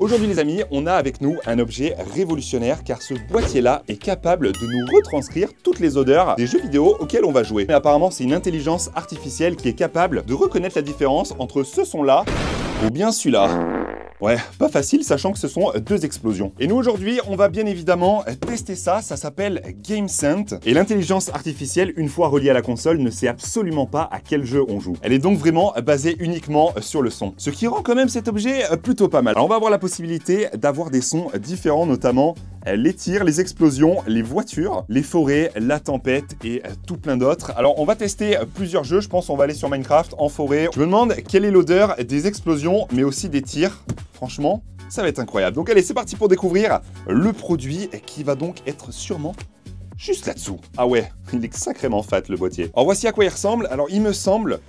Aujourd'hui les amis, on a avec nous un objet révolutionnaire car ce boîtier-là est capable de nous retranscrire toutes les odeurs des jeux vidéo auxquels on va jouer. Mais apparemment c'est une intelligence artificielle qui est capable de reconnaître la différence entre ce son-là ou bien celui-là. Ouais, pas facile, sachant que ce sont deux explosions. Et nous, aujourd'hui, on va bien évidemment tester ça. Ça s'appelle GameSense. Et l'intelligence artificielle, une fois reliée à la console, ne sait absolument pas à quel jeu on joue. Elle est donc vraiment basée uniquement sur le son. Ce qui rend quand même cet objet plutôt pas mal. Alors, on va avoir la possibilité d'avoir des sons différents, notamment les tirs, les explosions, les voitures, les forêts, la tempête et tout plein d'autres. Alors on va tester plusieurs jeux, je pense on va aller sur Minecraft en forêt. Je me demande quelle est l'odeur des explosions mais aussi des tirs. Franchement, ça va être incroyable. Donc allez, c'est parti pour découvrir le produit qui va donc être sûrement juste là-dessous. Ah ouais, il est sacrément fat le boîtier. Alors voici à quoi il ressemble. Alors il me semble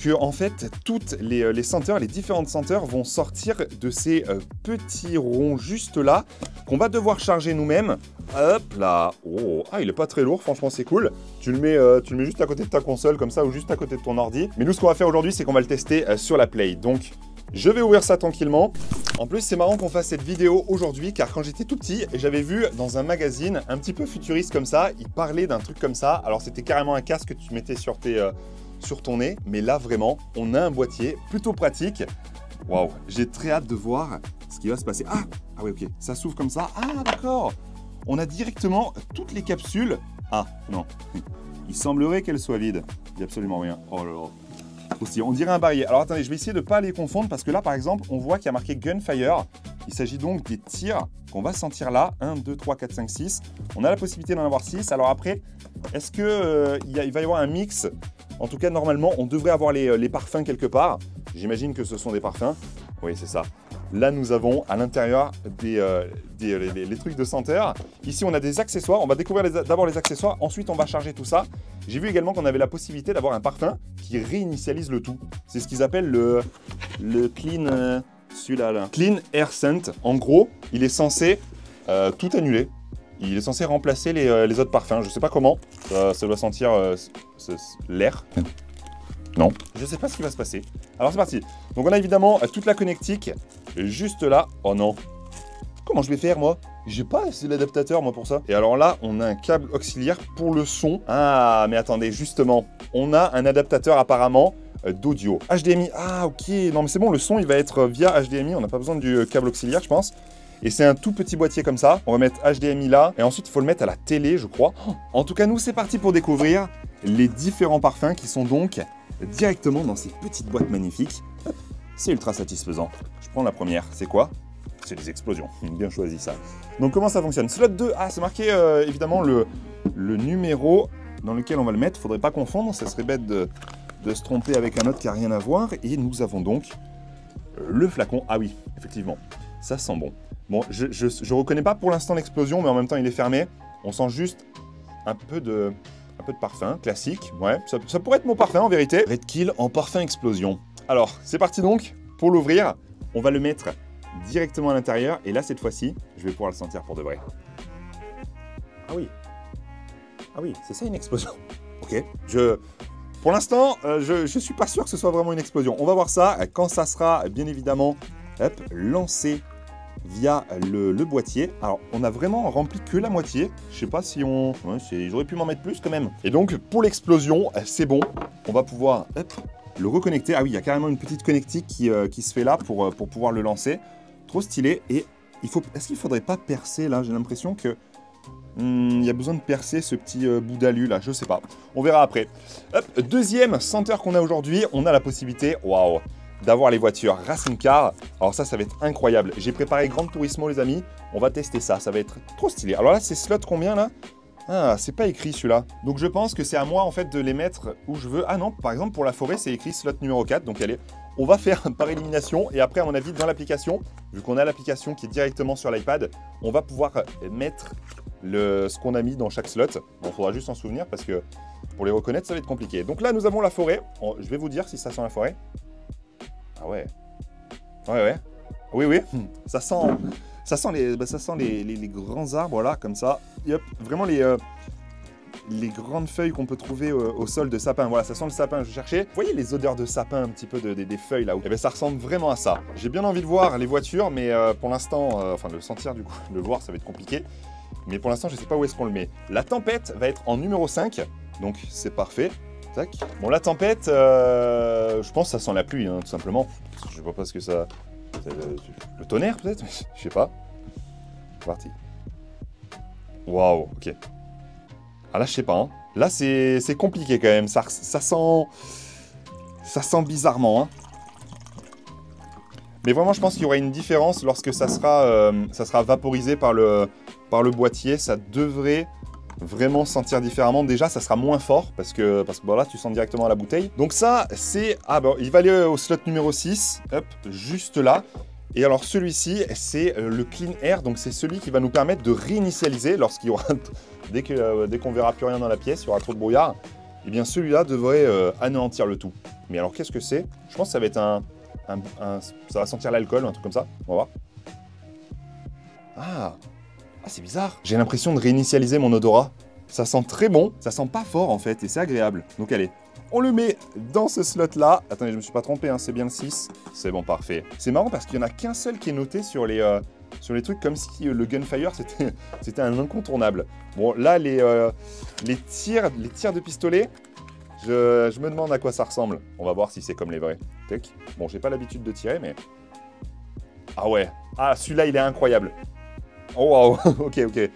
que en fait toutes les, euh, les, senteurs, les différentes senteurs vont sortir de ces euh, petits ronds juste là qu'on va devoir charger nous-mêmes. Hop là, oh, ah il est pas très lourd, franchement c'est cool. Tu le mets, euh, tu le mets juste à côté de ta console comme ça ou juste à côté de ton ordi. Mais nous ce qu'on va faire aujourd'hui c'est qu'on va le tester sur la Play. Donc je vais ouvrir ça tranquillement. En plus, c'est marrant qu'on fasse cette vidéo aujourd'hui car quand j'étais tout petit, j'avais vu dans un magazine un petit peu futuriste comme ça, il parlait d'un truc comme ça. Alors c'était carrément un casque que tu mettais sur, tes, sur ton nez, mais là vraiment, on a un boîtier plutôt pratique. Waouh, j'ai très hâte de voir ce qui va se passer. Ah, ah oui, ok, ça s'ouvre comme ça. Ah, d'accord. On a directement toutes les capsules. Ah, non. Il semblerait qu'elles soient vides. Il n'y a absolument rien. Oh là là. Aussi, on dirait un barillet. Alors attendez, je vais essayer de ne pas les confondre parce que là, par exemple, on voit qu'il y a marqué Gunfire. Il s'agit donc des tirs qu'on va sentir là. 1, 2, 3, 4, 5, 6. On a la possibilité d'en avoir 6. Alors après, est-ce qu'il euh, il va y avoir un mix En tout cas, normalement, on devrait avoir les, les parfums quelque part. J'imagine que ce sont des parfums. Oui, c'est ça. Là, nous avons à l'intérieur des, euh, trucs de senteur. Ici, on a des accessoires. On va découvrir d'abord les accessoires. Ensuite, on va charger tout ça. J'ai vu également qu'on avait la possibilité d'avoir un parfum qui réinitialise le tout. C'est ce qu'ils appellent le, le clean... Euh. Clean Air Scent. En gros, il est censé euh, tout annuler. Il est censé remplacer les, euh, les autres parfums. Je sais pas comment. ça doit sentir euh, l'air. Non. Je sais pas ce qui va se passer. Alors c'est parti. Donc on a évidemment toute la connectique juste là. Oh non. Comment je vais faire moi? J'ai pas l'adaptateur moi pour ça. Et alors là, on a un câble auxiliaire pour le son. Ah, mais attendez, justement, on a un adaptateur apparemment euh, d'audio. HDMI, ah ok, non mais c'est bon, le son il va être via HDMI, on n'a pas besoin du euh, câble auxiliaire je pense. Et c'est un tout petit boîtier comme ça. On va mettre HDMI là. Et ensuite, il faut le mettre à la télé, je crois. En tout cas, nous, c'est parti pour découvrir les différents parfums qui sont donc directement dans ces petites boîtes magnifiques. C'est ultra satisfaisant. Je prends la première. C'est quoi? C'est des explosions. Bien choisi ça. Donc, comment ça fonctionne? Slot 2. Ah, c'est marqué euh, évidemment le, numéro dans lequel on va le mettre. Faudrait pas confondre. Ça serait bête de, de se tromper avec un autre qui n'a rien à voir. Et nous avons donc le flacon. Ah oui, effectivement, ça sent bon. Bon, je, je, reconnais pas pour l'instant l'explosion, mais en même temps il est fermé. On sent juste un peu de, un peu de parfum, classique. Ouais, ça, ça pourrait être mon parfum en vérité. Red Kill en parfum explosion. Alors, c'est parti donc. Pour l'ouvrir, on va le mettre directement à l'intérieur. Et là, cette fois-ci, je vais pouvoir le sentir pour de vrai. Ah oui. Ah oui, c'est ça une explosion. Ok. Je, pour l'instant, euh, je ne suis pas sûr que ce soit vraiment une explosion. On va voir ça quand ça sera bien évidemment hop, lancé via le, boîtier. Alors, on a vraiment rempli que la moitié. Je sais pas si on... Ouais, J'aurais pu m'en mettre plus quand même. Et donc, pour l'explosion, c'est bon. On va pouvoir le reconnecter. Ah oui, il y a carrément une petite connectique qui, euh, se fait là pour, euh, pour pouvoir le lancer. Trop stylé. Et il faut... est-ce qu'il faudrait pas percer là? J'ai l'impression que Hmm, il y a besoin de percer ce petit euh, bout d'alu là, je sais pas. On verra après. deuxième senteur qu'on a aujourd'hui, on a la possibilité, waouh, d'avoir les voitures Racing Car. Alors ça, ça va être incroyable. J'ai préparé Grand Turismo les amis, on va tester ça, ça va être trop stylé. Alors là, c'est slot combien là? Ah, c'est pas écrit celui-là. Donc je pense que c'est à moi en fait de les mettre où je veux. Ah non, par exemple pour la forêt, c'est écrit slot numéro 4. Donc allez, on va faire par élimination et après à mon avis dans l'application, vu qu'on a l'application qui est directement sur l'iPad, on va pouvoir mettre le, ce qu'on a mis dans chaque slot. Bon, faudra juste s'en souvenir parce que pour les reconnaître, ça va être compliqué. Donc là, nous avons la forêt. Je vais vous dire si ça sent la forêt. Ah ouais. Ouais, ouais. Oui, oui. Ça sent, ça sent, les, bah, ça sent les, les, grands arbres, là, comme ça. Yep. Vraiment les, euh, les grandes feuilles qu'on peut trouver au, sol de sapin. Voilà, ça sent le sapin, je cherchais. Vous voyez les odeurs de sapin un petit peu de, des feuilles là-haut Eh bien, ça ressemble vraiment à ça. J'ai bien envie de voir les voitures, mais euh, pour l'instant, euh, enfin, le sentir du coup, le voir, ça va être compliqué. Mais pour l'instant, je sais pas où est-ce qu'on le met. La tempête va être en numéro 5, donc c'est parfait. Bon, la tempête, euh, je pense que ça sent la pluie, hein, tout simplement. Je vois pas ce que ça... Le tonnerre, peut-être Je sais pas. C'est parti. Waouh, ok. Ah là, je sais pas. Hein. Là, c'est compliqué quand même. Ça, ça sent... Ça sent bizarrement. Hein. Mais vraiment, je pense qu'il y aura une différence lorsque ça sera, euh, ça sera vaporisé par le, par le boîtier. Ça devrait vraiment sentir différemment. Déjà, ça sera moins fort parce que, parce que bon, là, tu sens directement la bouteille. Donc ça, c'est... Ah bon, il va aller au slot numéro 6. Hop, juste là. Et alors celui-ci, c'est euh, le Clean Air, donc c'est celui qui va nous permettre de réinitialiser lorsqu'il y aura, dès qu'on euh, dès qu'on verra plus rien dans la pièce, il y aura trop de brouillard, et eh bien celui-là devrait euh, anéantir le tout. Mais alors qu'est-ce que c'est? Je pense que ça va être un, Ça va sentir l'alcool, un truc comme ça, on va voir. Ah, ah c'est bizarre. J'ai l'impression de réinitialiser mon odorat. Ça sent très bon, ça sent pas fort en fait, et c'est agréable. Donc allez, on le met dans ce slot-là. Attendez, je me suis pas trompé, hein, c'est bien le 6. C'est bon, parfait. C'est marrant parce qu'il y en a qu'un seul qui est noté sur les, euh, trucs comme si euh, le gunfire, c'était un incontournable. Bon, là, les, euh, les, tirs, les tirs de pistolet, je, me demande à quoi ça ressemble. On va voir si c'est comme les vrais. Bon, j'ai pas l'habitude de tirer, mais... Ah ouais. Ah, celui-là, il est incroyable. Oh, wow. ok, ok.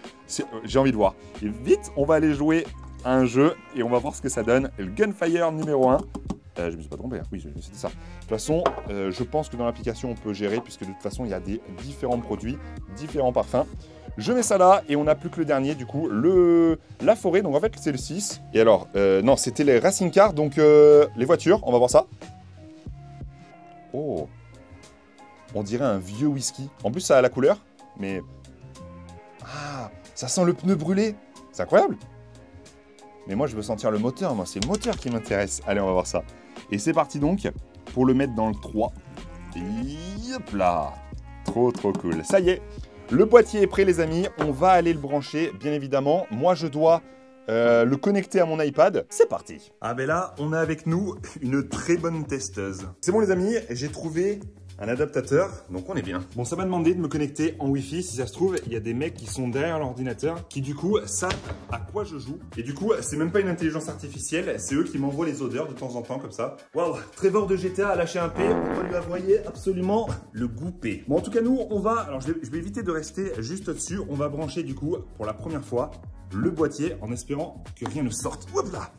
J'ai envie de voir. Et vite, on va aller jouer un jeu et on va voir ce que ça donne. Le Gunfire numéro 1. Euh, je me suis pas trompé, hein. oui, c'était ça. De toute façon, euh, je pense que dans l'application, on peut gérer, puisque de toute façon, il y a des différents produits, différents parfums. Je mets ça là, et on n'a plus que le dernier, du coup, le la forêt. Donc en fait, c'est le 6. Et alors, euh, non, c'était les racing cars, donc les voitures, on va voir ça. Oh On dirait un vieux whisky. En plus, ça a la couleur, mais... Ah Ça sent le pneu brûlé C'est incroyable mais moi, je veux sentir le moteur. Moi, c'est le moteur qui m'intéresse. Allez, on va voir ça. Et c'est parti donc pour le mettre dans le 3. hop là Trop, trop cool. Ça y est, le boîtier est prêt, les amis. On va aller le brancher, bien évidemment. Moi, je dois euh, le connecter à mon iPad. C'est parti. Ah ben là, on a avec nous une très bonne testeuse. C'est bon les amis, j'ai trouvé un adaptateur, donc on est bien. Bon, ça m'a demandé de me connecter en Wi-Fi. Si ça se trouve, il y a des mecs qui sont derrière l'ordinateur qui, du coup, savent à quoi je joue. Et du coup, c'est même pas une intelligence artificielle, c'est eux qui m'envoient les odeurs de temps en temps, comme ça. Waouh, Trevor de GTA a lâché un P. On va lui envoyer absolument le goût P. Bon, en tout cas, nous, on va. Alors, je vais, je vais éviter de rester juste au-dessus. On va brancher, du coup, pour la première fois, le boîtier en espérant que rien ne sorte. Hop là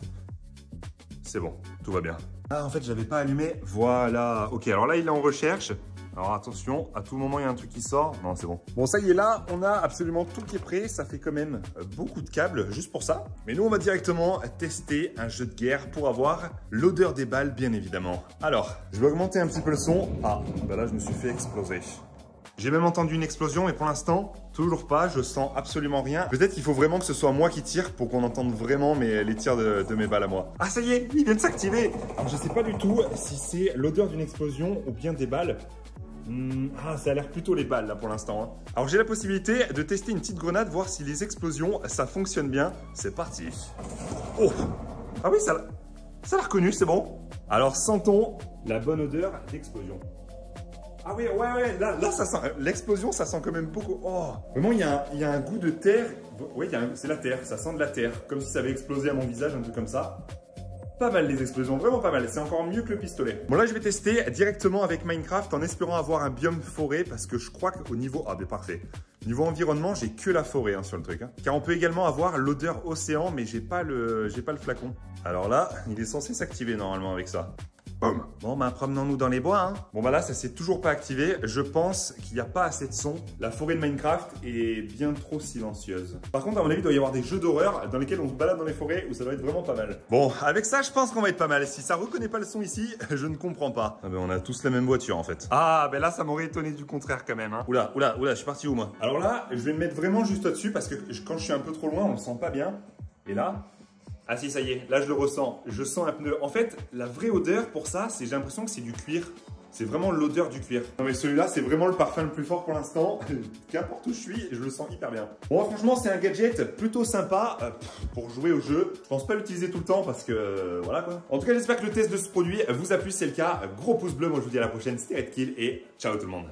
C'est bon, tout va bien. Ah, en fait, j'avais pas allumé. Voilà. Ok, alors là, il est en recherche. Alors attention, à tout moment, il y a un truc qui sort. Non, c'est bon. Bon, ça y est, là, on a absolument tout qui est prêt. Ça fait quand même euh, beaucoup de câbles juste pour ça. Mais nous, on va directement tester un jeu de guerre pour avoir l'odeur des balles, bien évidemment. Alors, je vais augmenter un petit peu le son. Ah, bah là, je me suis fait exploser. J'ai même entendu une explosion, mais pour l'instant, toujours pas. Je sens absolument rien. Peut-être qu'il faut vraiment que ce soit moi qui tire pour qu'on entende vraiment mes, les tirs de, mes balles à moi. Ah, ça y est, il vient de s'activer. Alors, je sais pas du tout si c'est l'odeur d'une explosion ou bien des balles. Hmm, ah, ça a l'air plutôt les balles là pour l'instant. Hein. Alors j'ai la possibilité de tester une petite grenade, voir si les explosions, ça fonctionne bien. C'est parti. Oh Ah oui, ça, ça l'a reconnu, c'est bon. Alors sentons la bonne odeur d'explosion. Ah oui, ouais, ouais, là, là ça sent, l'explosion, ça sent quand même beaucoup. Oh, vraiment, il y, a un, il y a un goût de terre. Oui, c'est la terre, ça sent de la terre. Comme si ça avait explosé à mon visage, un truc comme ça. Pas mal les explosions, vraiment pas mal. C'est encore mieux que le pistolet. Bon là, je vais tester directement avec Minecraft en espérant avoir un biome forêt parce que je crois qu'au niveau... Ah ben parfait. Niveau environnement, j'ai que la forêt hein, sur le truc. Hein. Car on peut également avoir l'odeur océan, mais j'ai pas, le... pas le flacon. Alors là, il est censé s'activer normalement avec ça. Bon, bah, promenons-nous dans les bois. Hein. Bon, bah là, ça s'est toujours pas activé. Je pense qu'il n'y a pas assez de son. La forêt de Minecraft est bien trop silencieuse. Par contre, à mon avis, il doit y avoir des jeux d'horreur dans lesquels on se balade dans les forêts où ça doit être vraiment pas mal. Bon, avec ça, je pense qu'on va être pas mal. Si ça reconnaît pas le son ici, je ne comprends pas. Ah ben, on a tous la même voiture, en fait. Ah, ben là, ça m'aurait étonné du contraire quand même. Hein. Oula, oula, oula, je suis parti où, moi? Alors là, je vais me mettre vraiment juste au-dessus parce que quand je suis un peu trop loin, on le sent pas bien. Et là, ah si, ça y est, là je le ressens. Je sens un pneu. En fait, la vraie odeur pour ça, c'est j'ai l'impression que c'est du cuir. C'est vraiment l'odeur du cuir. Non mais celui-là, c'est vraiment le parfum le plus fort pour l'instant. Qu'importe où je suis, je le sens hyper bien. Bon, franchement, c'est un gadget plutôt sympa euh, pour jouer au jeu. Je pense pas l'utiliser tout le temps parce que euh, voilà quoi. En tout cas, j'espère que le test de ce produit vous a plu. C'est le cas, gros pouce bleu. Moi, je vous dis à la prochaine. C'était Red Kill et ciao tout le monde.